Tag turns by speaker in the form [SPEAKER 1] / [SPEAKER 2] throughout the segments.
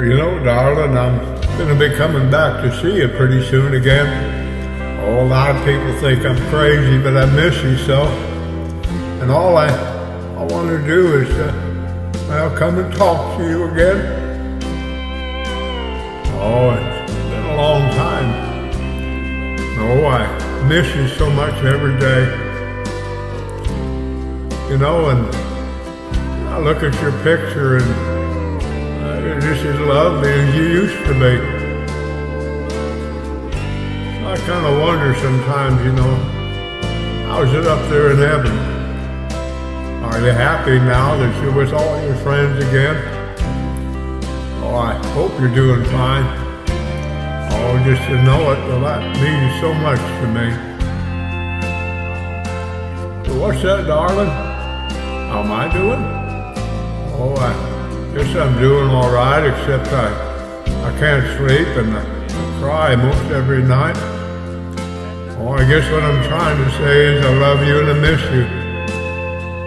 [SPEAKER 1] You know, darling, I'm going to be coming back to see you pretty soon again. Oh, a lot of people think I'm crazy, but I miss you so. And all I, I want to do is, uh, well, come and talk to you again. Oh, it's been a long time. Oh, I miss you so much every day. You know, and I look at your picture and just as lovely as you used to be. I kind of wonder sometimes, you know, how's it up there in heaven? Are you happy now that you're with all your friends again? Oh, I hope you're doing fine. Oh, just to know it, well, that means so much to me. What's that, darling? How am I doing? Oh, I Guess I'm doing all right, except I, I can't sleep and I cry most every night. Oh, I guess what I'm trying to say is I love you and I miss you.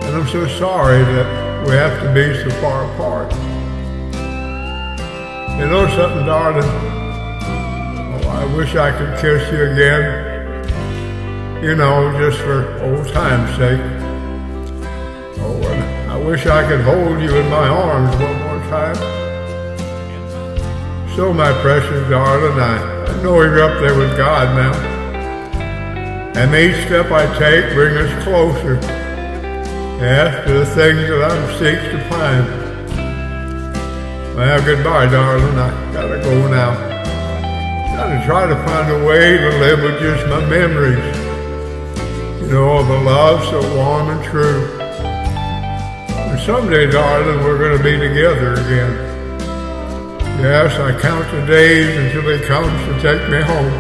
[SPEAKER 1] And I'm so sorry that we have to be so far apart. You know something, darling? Oh, I wish I could kiss you again. You know, just for old time's sake. I wish I could hold you in my arms one more time. So, my precious darling, I, I know you're up there with God now. And each step I take brings us closer. Yes, to the things that I'm seek to find. Well, goodbye, darling. I gotta go now. Gotta try to find a way to live with just my memories. You know, the love so warm and true someday, darling, we're going to be together again. Yes, I count the days until he comes to take me home.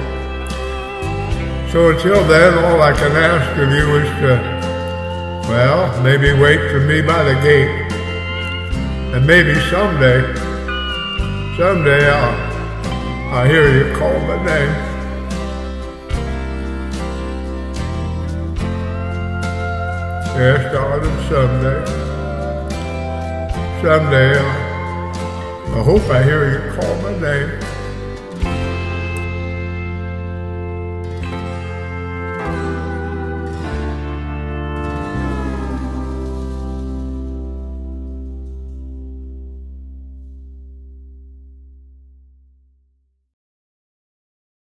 [SPEAKER 1] So until then, all I can ask of you is to, well, maybe wait for me by the gate. And maybe someday, someday I'll, I'll hear you call my name. Yes, darling, someday someday I, I hope I hear you call my name.